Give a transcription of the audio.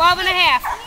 12 and a half.